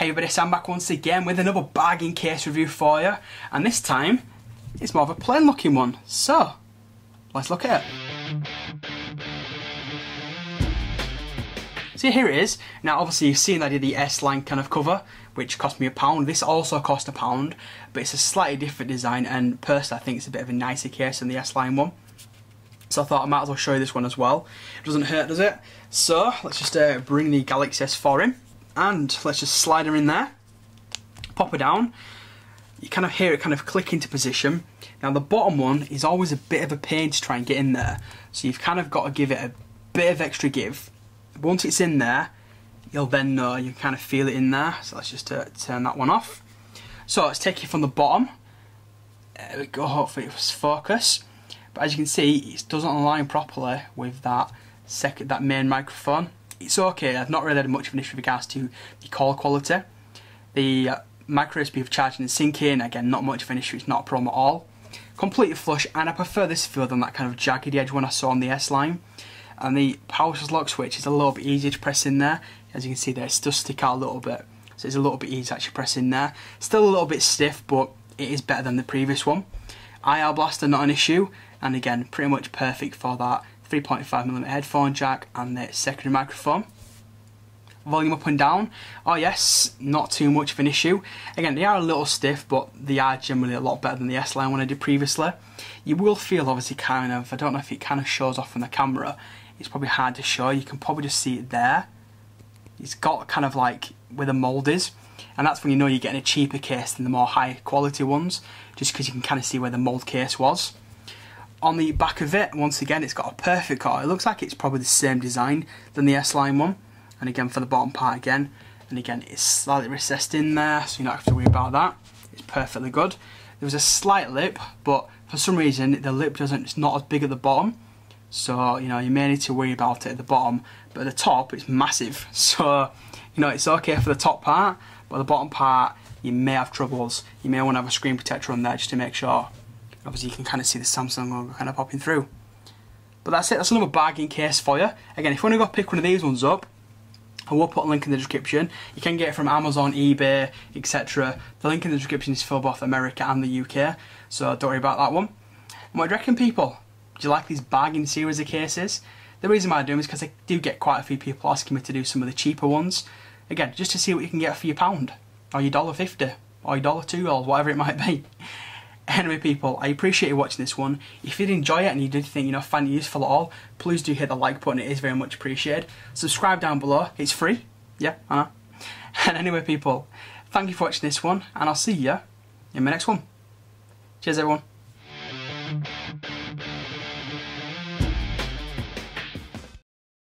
Hey everybody, Sam back once again with another bargain case review for you. And this time, it's more of a plain looking one. So, let's look at it. So here it is. Now obviously you've seen that I did the S-Line kind of cover, which cost me a pound. This also cost a pound, but it's a slightly different design and personally I think it's a bit of a nicer case than the S-Line one. So I thought I might as well show you this one as well. It doesn't hurt, does it? So let's just uh, bring the Galaxy S4 in and let's just slide her in there. Pop her down. You kind of hear it kind of click into position. Now the bottom one is always a bit of a pain to try and get in there. So you've kind of got to give it a bit of extra give once it's in there, you'll then know, you kind of feel it in there. So let's just uh, turn that one off. So let's take it from the bottom. There we go, hopefully it was focus. But as you can see, it doesn't align properly with that second, that main microphone. It's okay, I've not really had much of an issue with regards to the call quality. The uh, micro USB of charging and syncing, again, not much of an issue, it's not a problem at all. Completely flush, and I prefer this feel than that kind of jagged edge one I saw on the S-Line and the power lock switch is a little bit easier to press in there. As you can see there, it does stick out a little bit, so it's a little bit easier to actually press in there. Still a little bit stiff, but it is better than the previous one. IR blaster not an issue, and again, pretty much perfect for that 3.5mm headphone jack and the secondary microphone. Volume up and down, oh yes, not too much of an issue. Again, they are a little stiff, but they are generally a lot better than the S-Line one I did previously. You will feel obviously kind of, I don't know if it kind of shows off on the camera, it's probably hard to show. You can probably just see it there. It's got kind of like where the mould is. And that's when you know you're getting a cheaper case than the more high quality ones, just because you can kind of see where the mould case was. On the back of it, once again, it's got a perfect cut. It looks like it's probably the same design than the S-Line one. And again, for the bottom part again, and again, it's slightly recessed in there, so you don't have to worry about that. It's perfectly good. There was a slight lip, but for some reason, the lip doesn't, it's not as big at the bottom. So, you know, you may need to worry about it at the bottom, but at the top it's massive. So, you know, it's okay for the top part, but the bottom part, you may have troubles. You may want to have a screen protector on there just to make sure. Obviously, you can kind of see the Samsung logo kind of popping through. But that's it, that's another bargain case for you. Again, if you want to go pick one of these ones up, I will put a link in the description. You can get it from Amazon, eBay, etc. The link in the description is for both America and the UK, so don't worry about that one. what do you reckon, people? do you like these bargain series of cases? The reason why I do them is because I do get quite a few people asking me to do some of the cheaper ones. Again, just to see what you can get for your pound, or your dollar fifty, or your dollar two, or whatever it might be. Anyway, people, I appreciate you watching this one. If you did enjoy it and you did think, you know, find it useful at all, please do hit the like button. It is very much appreciated. Subscribe down below. It's free. Yeah, I know. And anyway, people, thank you for watching this one, and I'll see you in my next one. Cheers, everyone.